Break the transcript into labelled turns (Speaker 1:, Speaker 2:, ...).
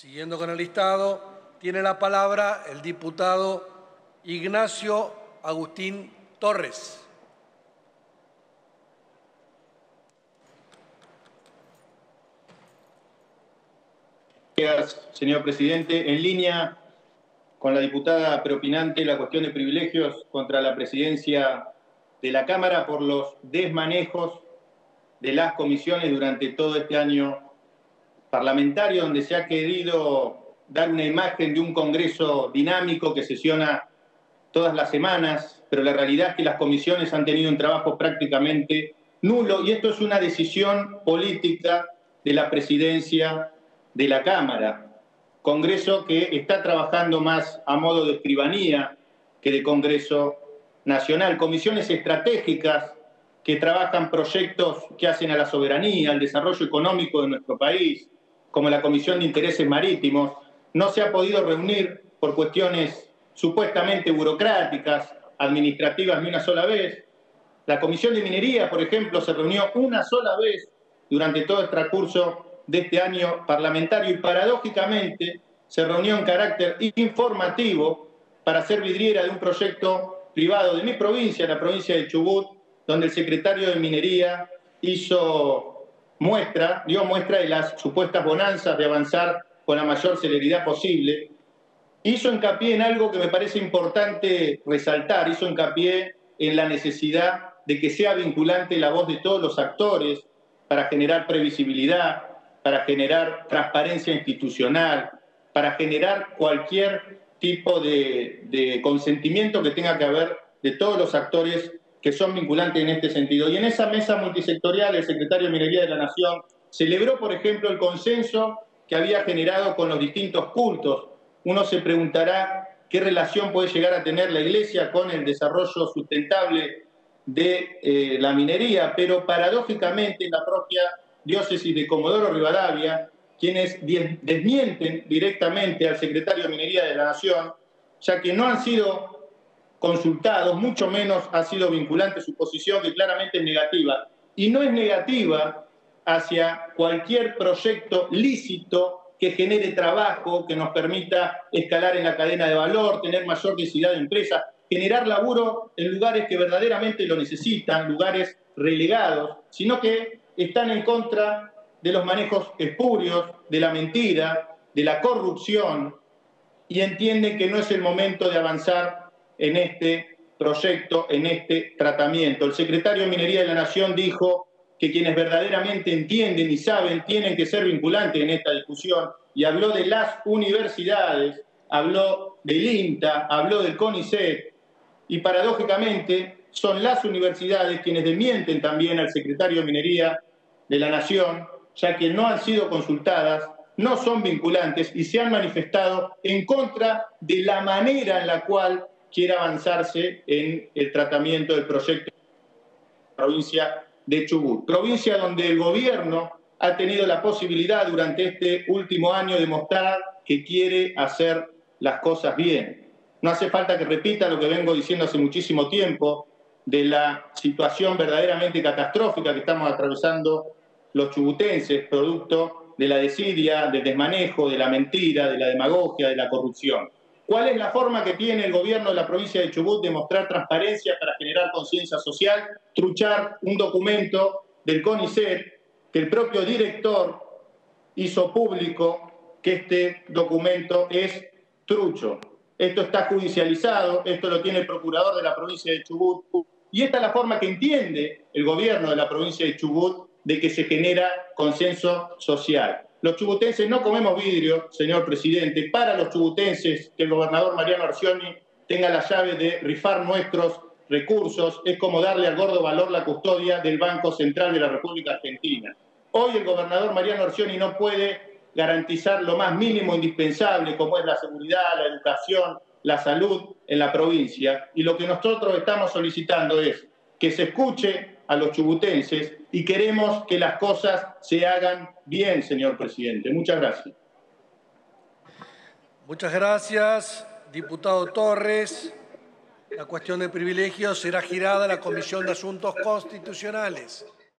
Speaker 1: Siguiendo con el listado, tiene la palabra el diputado Ignacio Agustín Torres.
Speaker 2: Gracias, señor presidente. En línea con la diputada preopinante, la cuestión de privilegios contra la presidencia de la Cámara por los desmanejos de las comisiones durante todo este año parlamentario, donde se ha querido dar una imagen de un Congreso dinámico que sesiona todas las semanas, pero la realidad es que las comisiones han tenido un trabajo prácticamente nulo y esto es una decisión política de la presidencia de la Cámara. Congreso que está trabajando más a modo de escribanía que de Congreso Nacional. Comisiones estratégicas que trabajan proyectos que hacen a la soberanía, al desarrollo económico de nuestro país, como la Comisión de Intereses Marítimos, no se ha podido reunir por cuestiones supuestamente burocráticas, administrativas, ni una sola vez. La Comisión de Minería, por ejemplo, se reunió una sola vez durante todo el transcurso de este año parlamentario y paradójicamente se reunió en carácter informativo para ser vidriera de un proyecto privado de mi provincia, la provincia de Chubut, donde el secretario de Minería hizo muestra, dio muestra de las supuestas bonanzas de avanzar con la mayor celeridad posible, hizo hincapié en algo que me parece importante resaltar, hizo hincapié en la necesidad de que sea vinculante la voz de todos los actores para generar previsibilidad, para generar transparencia institucional, para generar cualquier tipo de, de, consentimiento que tenga que haber de todos los actores que son vinculantes en este sentido. Y en esa mesa multisectorial, el secretario de Minería de la Nación celebró, por ejemplo, el consenso que había generado con los distintos cultos. Uno se preguntará qué relación puede llegar a tener la Iglesia con el desarrollo sustentable de eh, la minería, pero paradójicamente en la propia diócesis de Comodoro Rivadavia, quienes desmienten directamente al secretario de Minería de la Nación, ya que no han sido consultados, mucho menos ha sido vinculante su posición, que claramente es negativa. Y no es negativa hacia cualquier proyecto lícito que genere trabajo, que nos permita escalar en la cadena de valor, tener mayor densidad de empresas, generar laburo en lugares que verdaderamente lo necesitan, lugares relegados, sino que están en contra de los manejos espurios, de la mentira, de la corrupción, y entienden que no es el momento de avanzar en este proyecto, en este tratamiento. El secretario de Minería de la Nación dijo que quienes verdaderamente entienden y saben tienen que ser vinculantes en esta discusión y habló de las universidades, habló del INTA, habló del CONICET y paradójicamente son las universidades quienes desmienten también al secretario de Minería de la Nación, ya que no han sido consultadas, no son vinculantes y se han manifestado en contra de la manera en la cual quiere avanzarse en el tratamiento del proyecto de la provincia de Chubut, provincia donde el gobierno ha tenido la posibilidad durante este último año de mostrar que quiere hacer las cosas bien. No hace falta que repita lo que vengo diciendo hace muchísimo tiempo de la situación verdaderamente catastrófica que estamos atravesando los chubutenses, producto de la desidia, del desmanejo, de la mentira, de la demagogia, de la corrupción. ¿Cuál es la forma que tiene el gobierno de la provincia de Chubut de mostrar transparencia para generar conciencia social? Truchar un documento del CONICET que el propio director hizo público que este documento es trucho. Esto está judicializado, esto lo tiene el procurador de la provincia de Chubut. Y esta es la forma que entiende el gobierno de la provincia de Chubut de que se genera consenso social. Los chubutenses no comemos vidrio, señor presidente. Para los chubutenses, que el gobernador Mariano Arcioni tenga la llave de rifar nuestros recursos es como darle al gordo valor la custodia del Banco Central de la República Argentina. Hoy el gobernador Mariano Arcioni no puede garantizar lo más mínimo indispensable, como es la seguridad, la educación, la salud en la provincia. Y lo que nosotros estamos solicitando es que se escuche a los chubutenses y queremos que las cosas se hagan bien, señor presidente. Muchas gracias.
Speaker 1: Muchas gracias, diputado Torres. La cuestión de privilegios será girada a la Comisión de Asuntos Constitucionales.